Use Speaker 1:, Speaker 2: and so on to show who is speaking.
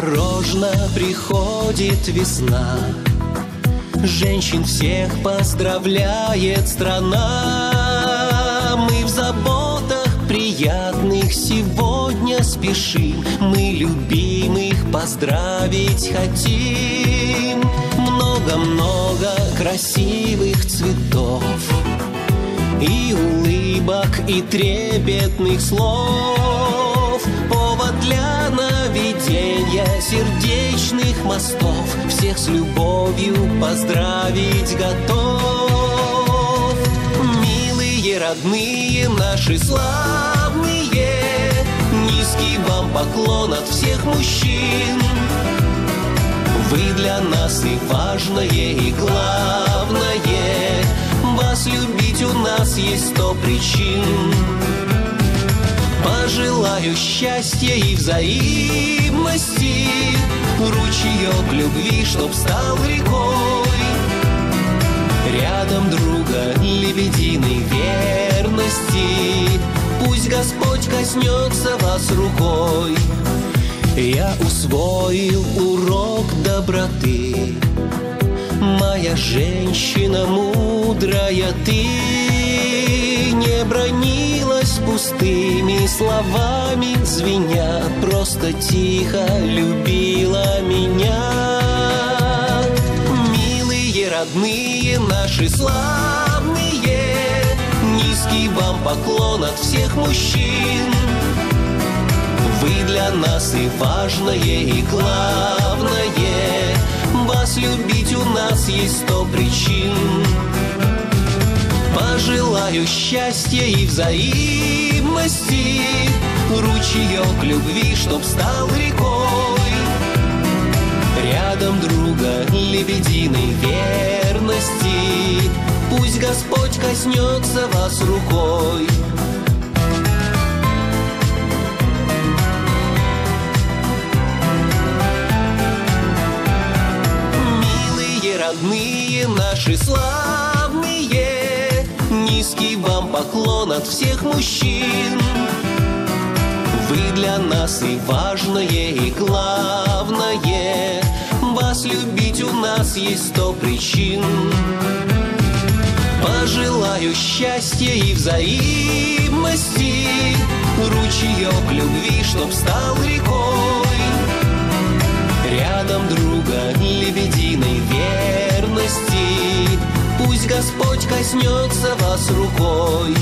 Speaker 1: осторожно приходит весна. Женщин всех поздравляет страна. Мы в заботах приятных сегодня спешим. Мы любимых поздравить хотим. Много-много красивых цветов и улыбок, и трепетных слов Повод для наведения сердечных мостов. Всех с любовью поздравить готов. Милые, родные, наши славные. Низкий вам поклон от всех мужчин. Вы для нас и важное, и главное. Вас любить у нас есть сто причин Пожелаю счастья и взаимности. Ручеек любви, чтоб стал рекой. Рядом друга лебединой верности. Пусть Господь коснется вас рукой. Я усвоил урок доброты. Моя женщина мудрая ты Не бронилась пустыми словами Звеня, просто тихо любила меня. Милые, родные, наши славные Низкий вам поклон от всех мужчин. Вы для нас и важное, и главное. Вас любить у нас есть сто причин. Пожелаю счастья и взаимности Ручеек любви, чтоб стал рекой Рядом друга лебединой верности Пусть Господь коснется вас рукой родные наши славные, Низкий вам поклон от всех мужчин. Вы для нас и важное, и главное, Вас любить у нас есть сто причин. Пожелаю счастья и взаимности, Ручеек любви, чтоб стал рекой. Рядом друга лебединой верности Пусть Господь коснется вас рукой